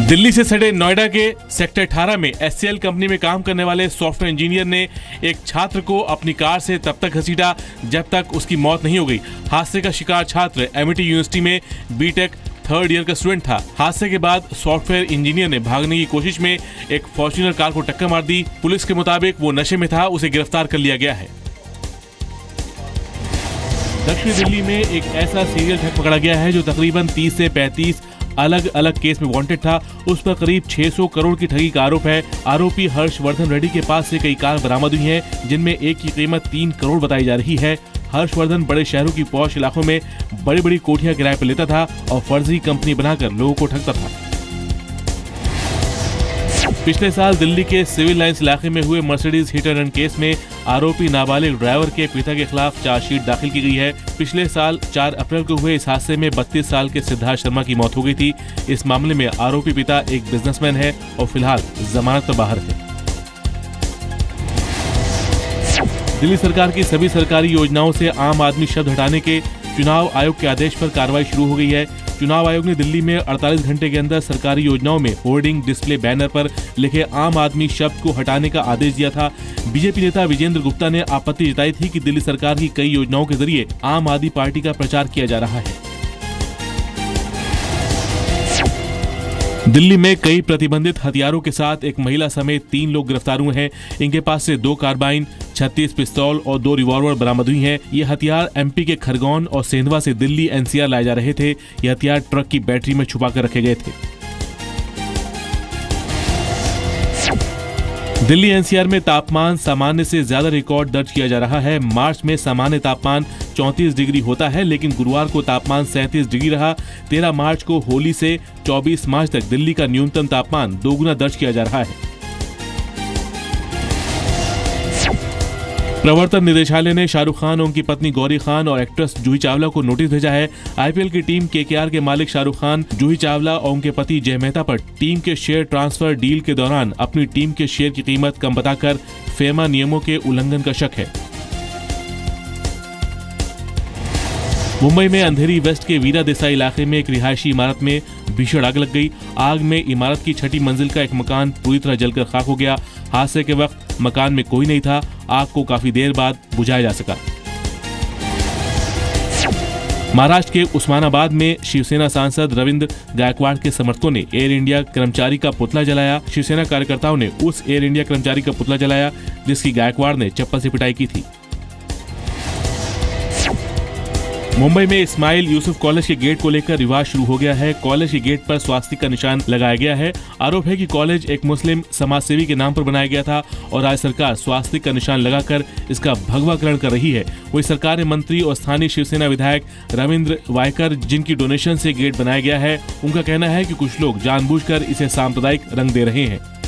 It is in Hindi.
दिल्ली से सटे नोएडा के सेक्टर 18 में एससीएल कंपनी में काम करने वाले सॉफ्टवेयर इंजीनियर ने एक छात्र को अपनी कार से तब तक घसीटा जब तक उसकी मौत नहीं हो गई। हादसे का शिकार छात्र एमिटी यूनिवर्सिटी में बीटेक थर्ड ईयर का स्टूडेंट था। हादसे के बाद सॉफ्टवेयर इंजीनियर ने भागने की कोशिश में एक फॉर्च्यूनर कार को टक्कर मार दी। पुलिस के मुताबिक वो नशे में था, उसे गिरफ़्तार कर लिया गया है। दक्षिण दिल्ली में एक ऐसा सीरियल ठग पकड़ा गया है जो तकरीबन 30 से 35 अलग अलग केस में वांटेड था। उस पर करीब 600 करोड़ की ठगी का आरोप है। आरोपी हर्षवर्धन रेड्डी के पास से कई कार बरामद हुई हैं, जिनमें एक की कीमत तीन करोड़ बताई जा रही है। हर्षवर्धन बड़े शहरों की पौष इलाकों में बड़ी बड़ी कोठियाँ किराए पर लेता था और फर्जी कंपनी बनाकर लोगों को ठगता था। पिछले साल दिल्ली के सिविल लाइंस इलाके में हुए मर्सिडीज हिट एंड केस में आरोपी नाबालिग ड्राइवर के पिता के खिलाफ चार्जशीट दाखिल की गई है। पिछले साल 4 अप्रैल को हुए इस हादसे में 32 साल के सिद्धार्थ शर्मा की मौत हो गई थी। इस मामले में आरोपी पिता एक बिजनेसमैन है और फ़िलहाल जमानत पर बाहर है। दिल्ली सरकार की सभी सरकारी योजनाओं से आम आदमी शब्द हटाने के चुनाव आयोग के आदेश पर कार्रवाई शुरू हो गई है। चुनाव आयोग ने दिल्ली में 48 घंटे के अंदर सरकारी योजनाओं में होर्डिंग डिस्प्ले बैनर पर लिखे आम आदमी शब्द को हटाने का आदेश दिया था। बीजेपी नेता विजेंद्र गुप्ता ने आपत्ति जताई थी कि दिल्ली सरकार की कई योजनाओं के ज़रिए आम आदमी पार्टी का प्रचार किया जा रहा है। दिल्ली में कई प्रतिबंधित हथियारों के साथ एक महिला समेत तीन लोग गिरफ़्तार हुए हैं। इनके पास से दो कार्बाइन, छत्तीस पिस्तौल और दो रिवॉल्वर बरामद हुई हैं। ये हथियार एमपी के खरगोन और सेंधवा से दिल्ली एनसीआर लाए जा रहे थे। ये हथियार ट्रक की बैटरी में छुपा कर रखे गए थे। दिल्ली एनसीआर में तापमान सामान्य से ज़्यादा रिकॉर्ड दर्ज किया जा रहा है। मार्च में सामान्य तापमान 34 डिग्री होता है, लेकिन गुरुवार को तापमान 37 डिग्री रहा। 13 मार्च को होली से 24 मार्च तक दिल्ली का न्यूनतम तापमान दोगुना दर्ज किया जा रहा है। प्रवर्तन निदेशालय ने शाहरुख खान उनकी पत्नी गौरी खान और एक्ट्रेस जूही चावला को नोटिस भेजा है। आईपीएल की टीम केकेआर के मालिक शाहरुख खान, जूही चावला और उनके पति जय मेहता पर टीम के शेयर ट्रांसफ़र डील के दौरान अपनी टीम के शेयर की कीमत कम बताकर फेमा नियमों के उल्लंघन का शक है। मुंबई में अंधेरी वेस्ट के वीरा देसाई इलाके में एक रिहायशी इमारत में भीषण आग लग गई। आग में इमारत की छठी मंजिल का एक मकान पूरी तरह जलकर खाक हो गया। हादसे के वक्त मकान में कोई नहीं था। आग को काफ़ी देर बाद बुझाया जा सका। महाराष्ट्र के उस्मानाबाद में शिवसेना सांसद रविंद्र गायकवाड़ के समर्थकों ने एयर इंडिया कर्मचारी का पुतला जलाया। शिवसेना कार्यकर्ताओं ने उस एयर इंडिया कर्मचारी का पुतला जलाया, जिसकी गायकवाड़ ने चप्पल से पिटाई की थी। मुंबई में इस्माइल यूसुफ कॉलेज के गेट को लेकर विवाद शुरू हो गया है। कॉलेज के गेट पर स्वास्थ्य का निशान लगाया गया है। आरोप है कि कॉलेज एक मुस्लिम समाज सेवी के नाम पर बनाया गया था और राज्य सरकार स्वास्थ्य का निशान लगाकर इसका भगवाकरण कर रही है। वही सरकार ने मंत्री और स्थानीय शिवसेना विधायक रविन्द्र वायकर, जिनकी डोनेशन से गेट बनाया गया है, उनका कहना है की कुछ लोग जानबूझकर इसे सांप्रदायिक रंग दे रहे हैं।